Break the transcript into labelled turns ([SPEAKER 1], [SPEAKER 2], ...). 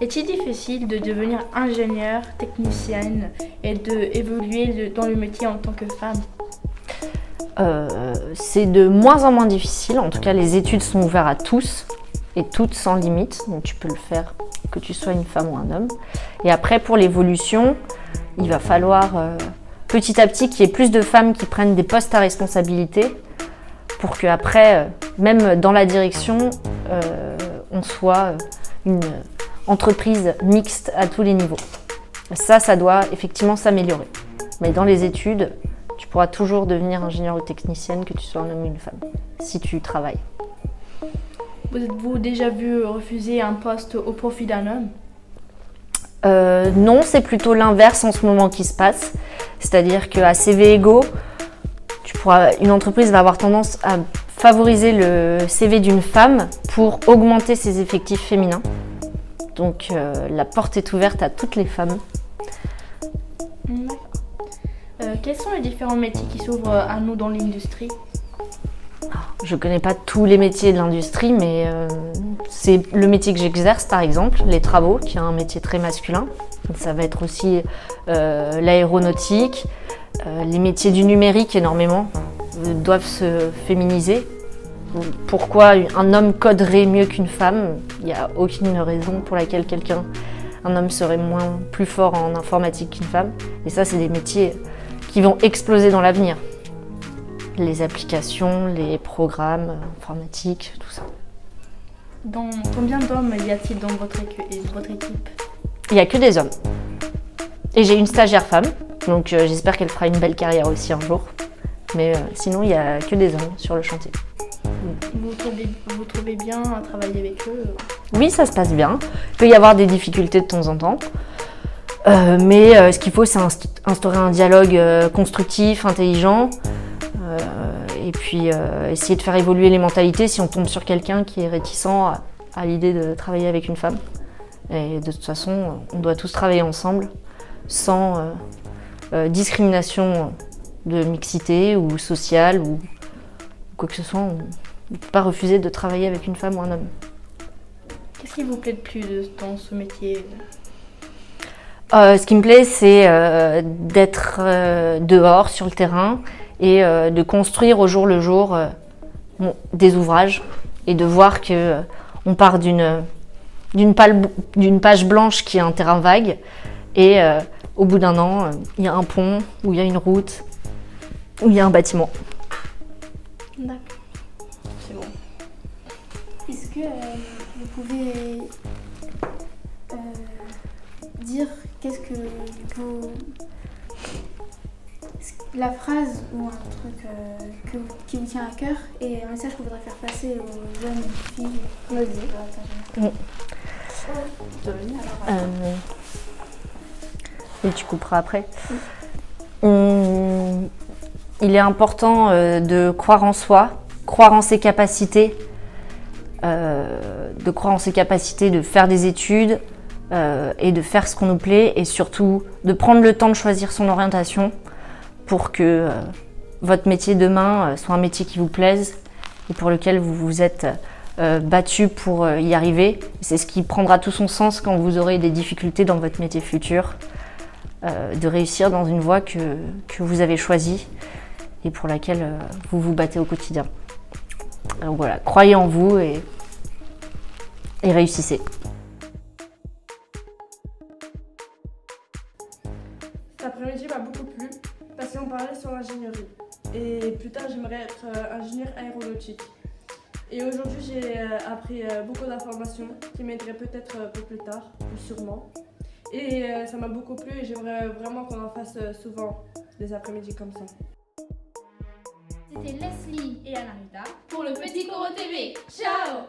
[SPEAKER 1] Est-il difficile de devenir ingénieur, technicienne et d'évoluer dans le métier en tant que femme?
[SPEAKER 2] Euh, C'est de moins en moins difficile. En tout cas, les études sont ouvertes à tous et toutes sans limite. Donc tu peux le faire que tu sois une femme ou un homme. Et après, pour l'évolution, il va falloir euh, petit à petit qu'il y ait plus de femmes qui prennent des postes à responsabilité pour que après, euh, même dans la direction, on soit une entreprise mixte à tous les niveaux. Ça, ça doit effectivement s'améliorer. Mais dans les études, tu pourras toujours devenir ingénieur ou technicienne, que tu sois un homme ou une femme, si tu travailles.
[SPEAKER 1] Vous êtes-vous déjà vu refuser un poste au profit d'un homme?
[SPEAKER 2] Euh, Non, c'est plutôt l'inverse en ce moment qui se passe. C'est-à-dire qu'à CV égaux, tu pourras, une entreprise va avoir tendance à favoriser le CV d'une femme pour augmenter ses effectifs féminins. Donc euh, la porte est ouverte à toutes les femmes.
[SPEAKER 1] Euh, quels sont les différents métiers qui s'ouvrent à nous dans l'industrie
[SPEAKER 2] Je ne connais pas tous les métiers de l'industrie, mais euh, c'est le métier que j'exerce par exemple, les travaux, qui est un métier très masculin. Ça va être aussi l'aéronautique, les métiers du numérique énormément doivent se féminiser pourquoi un homme coderait mieux qu'une femme Il n'y a aucune raison pour laquelle quelqu'un, un homme serait moins plus fort en informatique qu'une femme. Et ça, c'est des métiers qui vont exploser dans l'avenir. Les applications, les programmes informatiques, tout ça.
[SPEAKER 1] Dans combien d'hommes y a-t-il dans votre, équipe?
[SPEAKER 2] Il n'y a que des hommes. Et j'ai une stagiaire femme, donc euh, j'espère qu'elle fera une belle carrière aussi un jour. Mais euh, sinon, il n'y a que des hommes sur le chantier.
[SPEAKER 1] Vous vous trouvez bien à travailler avec eux
[SPEAKER 2] Oui, ça se passe bien. Il peut y avoir des difficultés de temps en temps. Euh, mais euh, ce qu'il faut, c'est instaurer un dialogue euh, constructif, intelligent, et puis essayer de faire évoluer les mentalités si on tombe sur quelqu'un qui est réticent à, l'idée de travailler avec une femme. Et de toute façon, on doit tous travailler ensemble, sans discrimination de mixité ou sociale ou quoi que ce soit. Ne peut pas refuser de travailler avec une femme ou un homme.
[SPEAKER 1] Qu'est-ce qui vous plaît de plus dans ce métier?
[SPEAKER 2] Euh, Ce qui me plaît, c'est euh, d'être euh, dehors sur le terrain et de construire au jour le jour des ouvrages et de voir que on part d'une d'une page blanche qui est un terrain vague et au bout d'un an, il y a un pont, ou il y a une route, ou il y a un bâtiment.
[SPEAKER 1] D'accord.
[SPEAKER 3] Est-ce que euh, vous pouvez euh, dire qu'est-ce que vous, la phrase ou un truc euh, qui vous tient à cœur et un message que vous voudrez faire passer aux jeunes filles Vas-y.
[SPEAKER 2] Et tu couperas après. Il est important de croire en soi, croire en ses capacités, euh, de croire en ses capacités de faire des études euh, et de faire ce qu'on nous plaît et surtout de prendre le temps de choisir son orientation pour que euh, votre métier demain soit un métier qui vous plaise et pour lequel vous vous êtes battu pour y arriver. C'est ce qui prendra tout son sens quand vous aurez des difficultés dans votre métier futur, de réussir dans une voie que, que, vous avez choisie et pour laquelle vous vous battez au quotidien. Donc voilà, croyez en vous et réussissez.
[SPEAKER 4] Cet après-midi m'a beaucoup plu parce qu'on parlait sur l'ingénierie. Et plus tard, j'aimerais être euh, ingénieur aéronautique. Et aujourd'hui, j'ai euh, appris euh, beaucoup d'informations qui m'aideraient peut-être un peu plus tard, ou sûrement. Et ça m'a beaucoup plu et j'aimerais vraiment qu'on en fasse souvent des après-midi comme ça.
[SPEAKER 5] C'était Leslie et Anarita pour le Petit Coro TV. Ciao